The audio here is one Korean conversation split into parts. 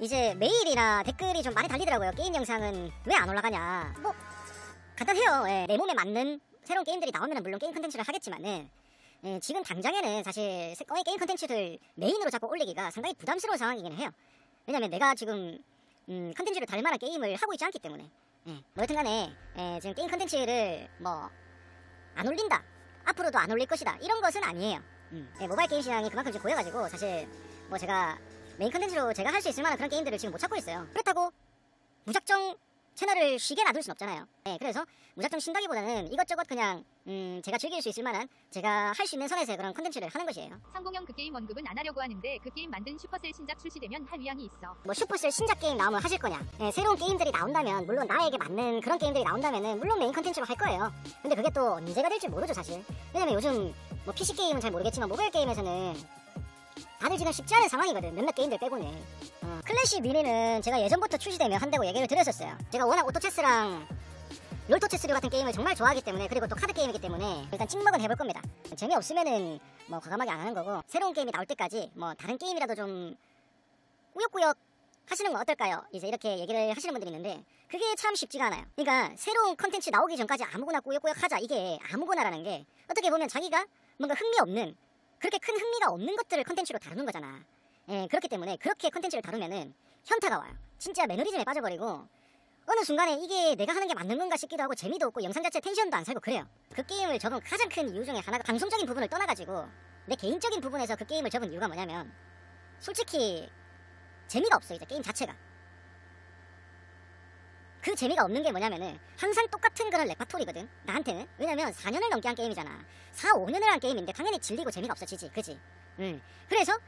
이제 메일이나 댓글이 좀 많이 달리더라고요. 게임 영상은 왜 안 올라가냐. 뭐 간단해요. 예, 내 몸에 맞는 새로운 게임들이 나오면 물론 게임 컨텐츠를 하겠지만은 예, 지금 당장에는 사실 새- 게임 컨텐츠들 메인으로 자꾸 올리기가 상당히 부담스러운 상황이긴 해요. 왜냐면 내가 지금 음, 컨텐츠를 다룰 만한 게임을 하고 있지 않기 때문에 예, 뭐 여튼간에 예, 지금 게임 컨텐츠를 뭐 안 올린다 앞으로도 안 올릴 것이다 이런 것은 아니에요 음, 예, 모바일 게임 시장이 그만큼 지금 고여가지고 사실 뭐 제가 메인 컨텐츠로 제가 할 수 있을 만한 그런 게임들을 지금 못 찾고 있어요 그렇다고 무작정 채널을 쉬게 놔둘 순 없잖아요 예, 그래서 무작정 쉰다기보다는 이것저것 그냥 음, 제가 즐길 수 있을 만한 제가 할 수 있는 선에서 그런 컨텐츠를 하는 것이에요 상공형 그 게임 언급은 안 하려고 하는데 그 게임 만든 슈퍼셀 신작 출시되면 할 의향이 있어. 뭐 슈퍼셀 신작 게임 나오면 하실 거냐? 예, 새로운 게임들이 나온다면 물론 나에게 맞는 그런 게임들이 나온다면은 물론 메인 컨텐츠로 할 거예요. 근데 그게 또 언제가 될지 모르죠 사실. 왜냐면 요즘 뭐 PC 게임은 잘 모르겠지만 모바일 게임에서는 다들 지금 쉽지 않은 상황이거든. 몇몇 게임들 빼고는. 어, 클래시 미니는 제가 예전부터 출시되면 한다고 얘기를 드렸었어요. 제가 워낙 오토체스랑 롤토체스류 같은 게임을 정말 좋아하기 때문에 그리고 또 카드 게임이기 때문에 일단 찍먹은 해볼 겁니다. 재미없으면은 뭐 과감하게 안 하는 거고 새로운 게임이 나올 때까지 뭐 다른 게임이라도 좀 꾸역꾸역 하시는 건 어떨까요? 이제 이렇게 얘기를 하시는 분들이 있는데 그게 참 쉽지가 않아요. 그러니까 새로운 컨텐츠 나오기 전까지 아무거나 꾸역꾸역 하자 이게 아무거나라는 게 어떻게 보면 자기가 뭔가 흥미 없는 그렇게 큰 흥미가 없는 것들을 컨텐츠로 다루는 거잖아. 예, 그렇기 때문에 그렇게 컨텐츠를 다루면은 현타가 와요. 진짜 매너리즘에 빠져버리고 어느 순간에 이게 내가 하는 게 맞는 건가 싶기도 하고 재미도 없고 영상 자체 텐션도 안 살고 그래요. 그 게임을 접은 가장 큰 이유 중에 하나가 방송적인 부분을 떠나가지고 내 개인적인 부분에서 그 게임을 접은 이유가 뭐냐면 솔직히 재미가 없어 이제 게임 자체가 그 재미가 없는 게 뭐냐면은 항상 똑같은 그런 레파토리거든. 나한테는. 왜냐면 4년을 넘게 한 게임이잖아. 4, 5년을 한 게임인데 당연히 질리고 재미가 없어지지. 그지? 응. 그래서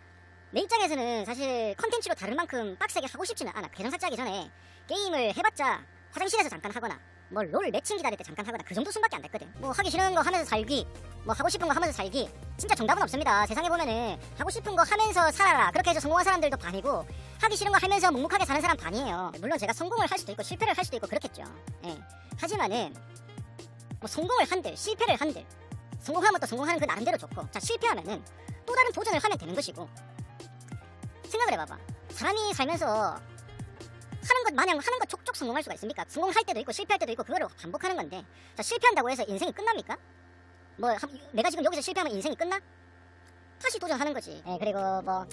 내 입장에서는 사실 컨텐츠로 다른 만큼 빡세게 하고 싶지는 않아. 계정 삭제하기 전에 게임을 해봤자 화장실에서 잠깐 하거나 뭐 롤 매칭 기다릴 때 잠깐 하거나 그 정도 순밖에 안 됐거든. 뭐 하기 싫은 거 하면서 살기 뭐 하고 싶은 거 하면서 살기. 진짜 정답은 없습니다. 세상에 보면은 하고 싶은 거 하면서 살아라. 그렇게 해서 성공한 사람들도 반이고 하기 싫은 거 하면서 묵묵하게 사는 사람 반이에요 물론 제가 성공을 할 수도 있고 실패를 할 수도 있고 그렇겠죠 예. 하지만은 뭐 성공을 한들 실패를 한들 성공하면 또 성공하는 그 나름대로 좋고 자 실패하면은 또 다른 도전을 하면 되는 것이고 생각을 해봐봐 사람이 살면서 하는 것 마냥 하는 것 족족 성공할 수가 있습니까? 성공할 때도 있고 실패할 때도 있고 그거를 반복하는 건데 자 실패한다고 해서 인생이 끝납니까? 뭐 한- 내가 지금 여기서 실패하면 인생이 끝나? 다시 도전하는 거지. 네, 그리고 뭐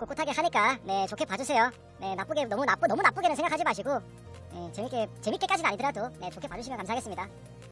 꿋꿋하게 하니까 네 좋게 봐주세요. 네 나쁘게 너무 나쁘 너무 나쁘게는 생각하지 마시고 네, 재밌게 재밌게까지는 아니더라도 네 좋게 봐주시면 감사하겠습니다.